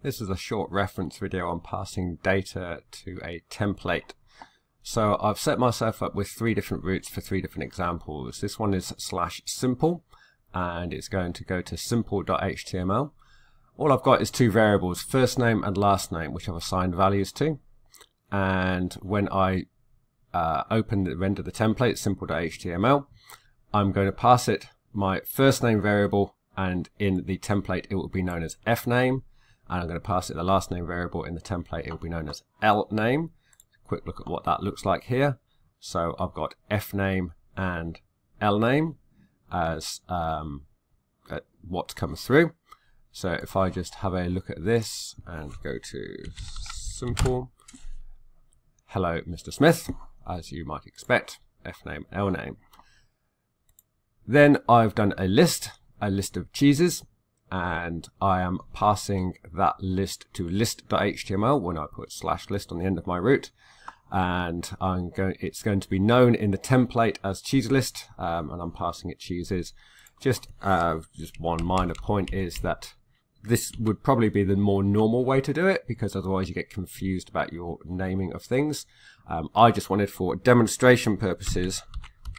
This is a short reference video on passing data to a template. So I've set myself up with three different routes for three different examples. This one is slash simple and it's going to go to simple.html. All I've got is two variables, first name and last name, which I've assigned values to. And when I uh, open the render the template, simple.html, I'm going to pass it my first name variable and in the template it will be known as fname and I'm going to pass it the last name variable in the template. It will be known as L name. Quick look at what that looks like here. So I've got F name and L name as um, what comes through. So if I just have a look at this and go to simple, hello Mr. Smith, as you might expect, F name, L name. Then I've done a list, a list of cheeses, and I am passing that list to list.html when I put slash list on the end of my route. And I'm going it's going to be known in the template as cheese list um, and I'm passing it cheeses. Just uh, just one minor point is that this would probably be the more normal way to do it because otherwise you get confused about your naming of things. Um, I just wanted for demonstration purposes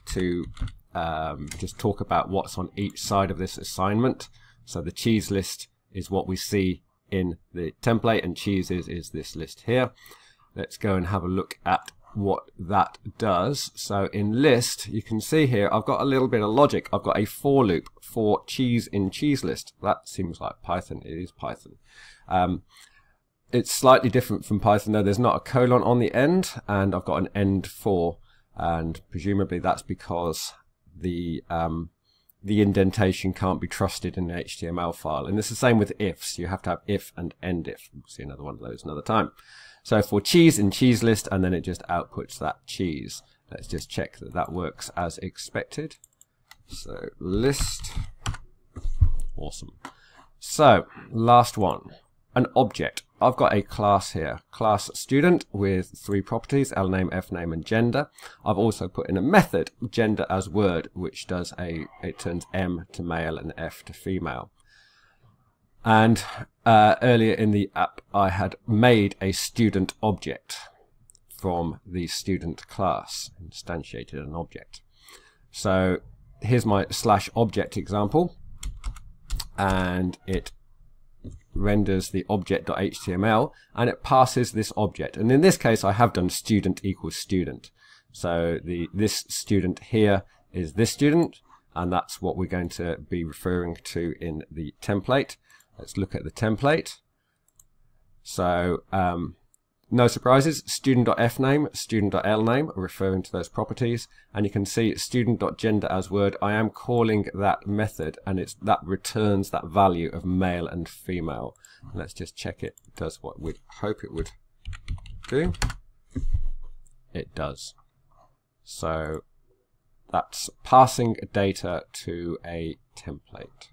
to um, just talk about what's on each side of this assignment so the cheese list is what we see in the template and cheeses is this list here. Let's go and have a look at what that does. So in list, you can see here, I've got a little bit of logic. I've got a for loop for cheese in cheese list. That seems like Python. It is Python. Um, it's slightly different from Python though. There's not a colon on the end and I've got an end for and presumably that's because the um, the indentation can't be trusted in an HTML file. And it's the same with ifs. You have to have if and end if. We'll see another one of those another time. So for cheese in cheese list, and then it just outputs that cheese. Let's just check that that works as expected. So list. Awesome. So last one, an object. I've got a class here, class student with three properties, L name, F name, and gender. I've also put in a method, gender as word, which does a, it turns M to male and F to female. And uh, earlier in the app, I had made a student object from the student class, instantiated an object. So here's my slash object example, and it renders the object.html and it passes this object. And in this case, I have done student equals student. So the this student here is this student, and that's what we're going to be referring to in the template. Let's look at the template. So um, no surprises, student.fname, student.lname referring to those properties, and you can see student.gender as word. I am calling that method, and it's that returns that value of male and female. Let's just check it does what we'd hope it would do. It does. So that's passing data to a template.